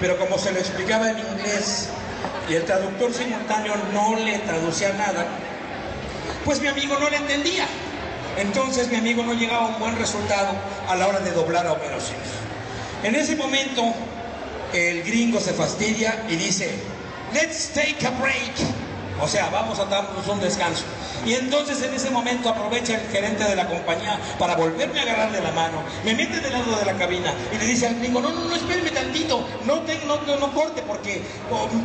pero como se lo explicaba en inglés y el traductor simultáneo no le traducía nada, pues mi amigo no le entendía. Entonces mi amigo no llegaba a un buen resultado a la hora de doblar a Homero. En ese momento el gringo se fastidia y dice, let's take a break. O sea, vamos a darnos un descanso. Y entonces en ese momento aprovecha el gerente de la compañía para volverme a agarrar de la mano, me mete del lado de la cabina y le dice al gringo, no, no, no, espéreme tantito, no, no, no, corte porque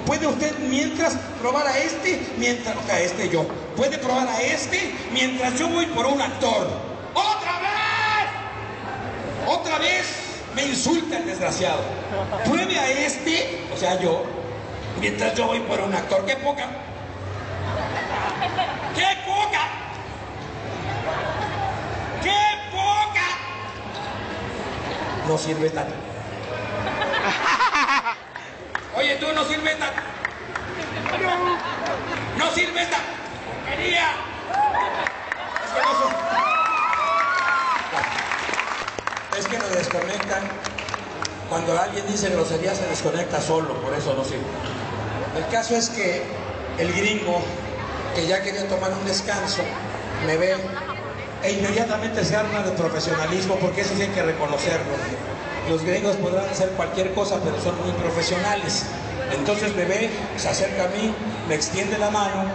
puede usted mientras probar a este, mientras, a este yo, puede probar a este mientras yo voy por un actor. ¡Otra vez! ¡Otra vez! Me insulta el desgraciado. Pruebe a este, o sea yo, mientras yo voy por un actor. ¡Qué poca! ¡Qué poca! ¡Qué poca! No sirve tanto. Oye, tú no sirves tanto. No sirve tanto. Quería. Es que no Es que nos desconectan. Cuando alguien dice grosería se desconecta solo, por eso no sirve. El caso es que el gringo que ya quería tomar un descanso, me ve e inmediatamente se arma de profesionalismo, porque eso sí hay que reconocerlo. Los gringos podrán hacer cualquier cosa, pero son muy profesionales. Entonces me se acerca a mí, me extiende la mano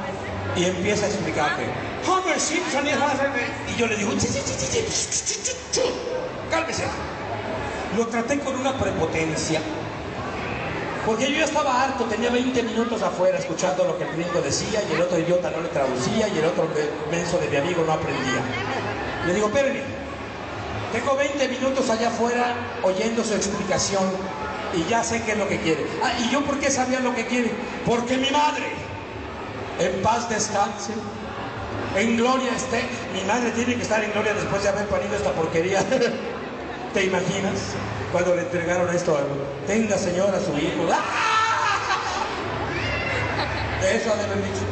y empieza a explicarme. Homer Simpson Y yo le digo, cálmese. Lo traté con una prepotencia porque yo estaba harto, tenía 20 minutos afuera escuchando lo que el gringo decía y el otro idiota no le traducía y el otro menso de mi amigo no aprendía. Le digo, espérenme, tengo 20 minutos allá afuera oyendo su explicación y ya sé qué es lo que quiere. Ah, ¿y yo por qué sabía lo que quiere? Porque mi madre, en paz descanse, en gloria esté. Mi madre tiene que estar en gloria después de haber parido esta porquería. ¿Te imaginas? Cuando le entregaron esto a tenga señora su hijo. ¡Ah! Eso ha de haber dicho.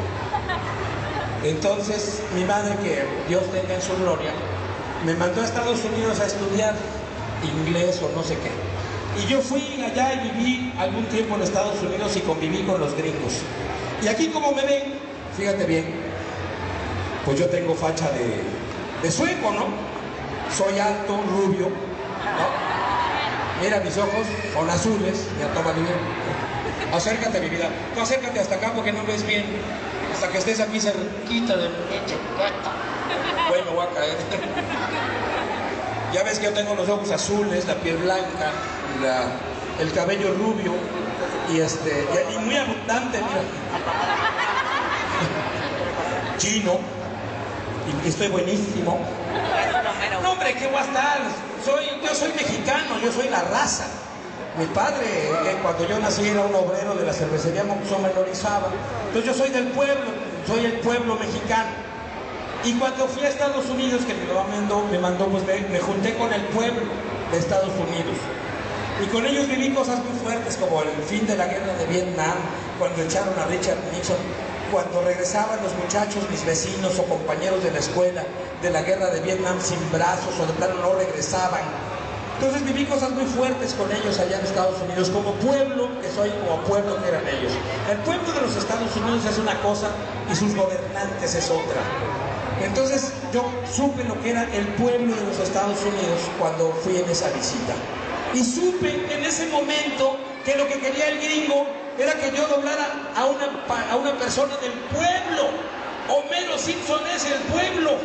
Entonces, mi madre, que Dios tenga en su gloria, me mandó a Estados Unidos a estudiar inglés o no sé qué. Y yo fui allá y viví algún tiempo en Estados Unidos y conviví con los gringos. Y aquí como me ven, fíjate bien, pues yo tengo facha de, de sueco, ¿no? Soy alto, rubio, Mira, mis ojos son azules, ya toma bien. Acércate, mi vida. Tú acércate hasta acá porque no ves bien. Hasta que estés aquí cerquita de pecho. Bueno, voy a caer. Ya ves que yo tengo los ojos azules, la piel blanca, el cabello rubio y este y muy abundante, mira. Chino. Y estoy buenísimo. No, hombre, ¿qué voy a estar? Yo soy mexicano, yo soy la raza. Mi padre, eh, cuando yo nací, era un obrero de la cervecería Montezuma en Orizaba. Entonces yo soy del pueblo, soy el pueblo mexicano. Y cuando fui a Estados Unidos, que mi mamá me mandó, me, mandó pues me junté con el pueblo de Estados Unidos. Y con ellos viví cosas muy fuertes, como el fin de la guerra de Vietnam, cuando echaron a Richard Nixon cuando regresaban los muchachos, mis vecinos o compañeros de la escuela de la guerra de Vietnam sin brazos o de plano no regresaban. Entonces viví cosas muy fuertes con ellos allá en Estados Unidos, como pueblo que soy, como pueblo que eran ellos. El pueblo de los Estados Unidos es una cosa y sus gobernantes es otra. Entonces yo supe lo que era el pueblo de los Estados Unidos cuando fui en esa visita. Y supe en ese momento que lo que quería el gringo era que yo doblara a una, a una persona del pueblo. Homero Simpson es el pueblo.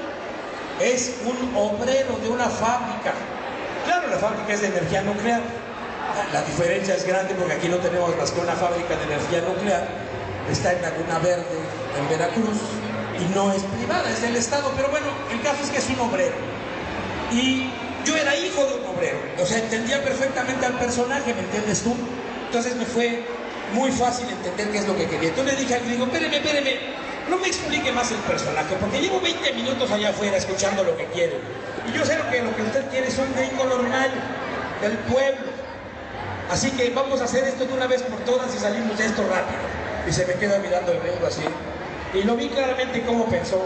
Es un obrero de una fábrica. Claro, la fábrica es de energía nuclear. La diferencia es grande porque aquí no tenemos más que una fábrica de energía nuclear. Está en Laguna Verde, en Veracruz, y no es privada, es del Estado. Pero bueno, el caso es que es un obrero. Y yo era hijo de un obrero. O sea, entendía perfectamente al personaje, ¿me entiendes tú? Entonces me fue muy fácil entender qué es lo que quería. Entonces le dije al gringo, espéreme, espéreme, no me explique más el personaje, porque llevo 20 minutos allá afuera escuchando lo que quiere. Y yo sé lo que, lo que usted quiere es un gringo normal, del pueblo. Así que vamos a hacer esto de una vez por todas y salimos de esto rápido. Y se me queda mirando el gringo así. Y lo vi claramente cómo pensó.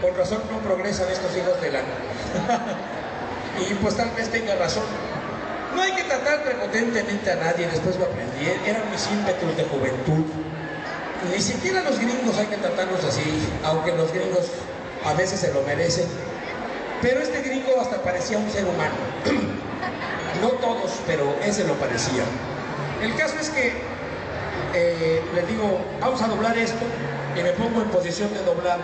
Por razón no progresan estos hijos de la... y pues tal vez tenga razón. No hay que tratar prepotentemente a nadie, después lo aprendí, eran mis ímpetus de juventud. Ni siquiera los gringos hay que tratarlos así, aunque los gringos a veces se lo merecen. Pero este gringo hasta parecía un ser humano. no todos, pero ese lo parecía. El caso es que eh, les digo, vamos a doblar esto y me pongo en posición de doblar.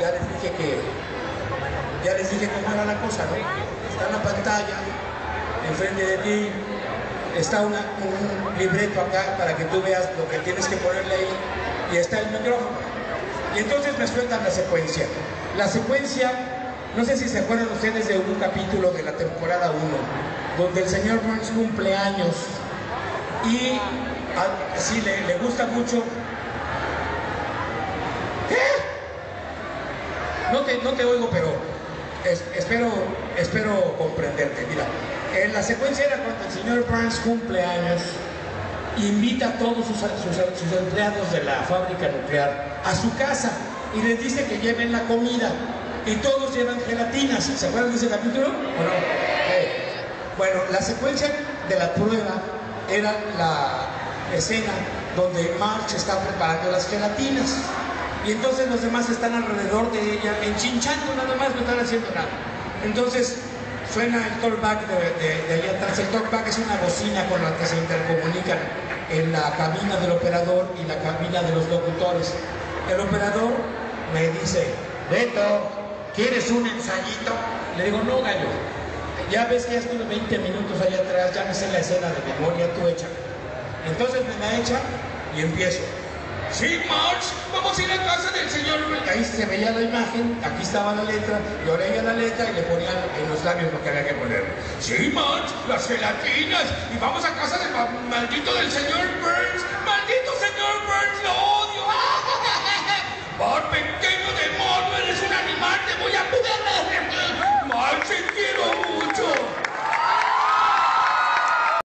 Ya les dije que ya les dije cómo era la cosa, ¿no? Está la pantalla enfrente de ti, está un libreto acá para que tú veas lo que tienes que ponerle ahí y está el micrófono. Y entonces me sueltan la secuencia. La secuencia, no sé si se acuerdan ustedes de un capítulo de la temporada 1, donde el señor Burns cumple años y así le, gusta mucho. No te, no te oigo, pero espero, espero comprenderte. Mira, en la secuencia era cuando el señor Burns cumple años, invita a todos sus, empleados de la fábrica nuclear a su casa y les dice que lleven la comida. Y todos llevan gelatinas. ¿Se acuerdan de ese capítulo? Bueno, la secuencia de la prueba era la escena donde March está preparando las gelatinas. Y entonces los demás están alrededor de ella, enchinchando nada más, no están haciendo nada. Entonces suena el talkback de, allá atrás. El talkback es una bocina con la que se intercomunican en la cabina del operador y la cabina de los locutores. El operador me dice, Beto, ¿quieres un ensayito? Le digo, no, gallo. Ya ves que ya estuve 20 minutos allá atrás, ya me sé la escena de memoria, tú echa. Entonces me la echa y empiezo. Sí, March, vamos a ir a casa del señor. Burns. Ahí se veía la imagen, aquí estaba la letra, yo leía la letra y le ponía en los labios lo que había que ponerle. Sí, March, las gelatinas, y vamos a casa del maldito del señor Burns. ¡Maldito señor Burns, no!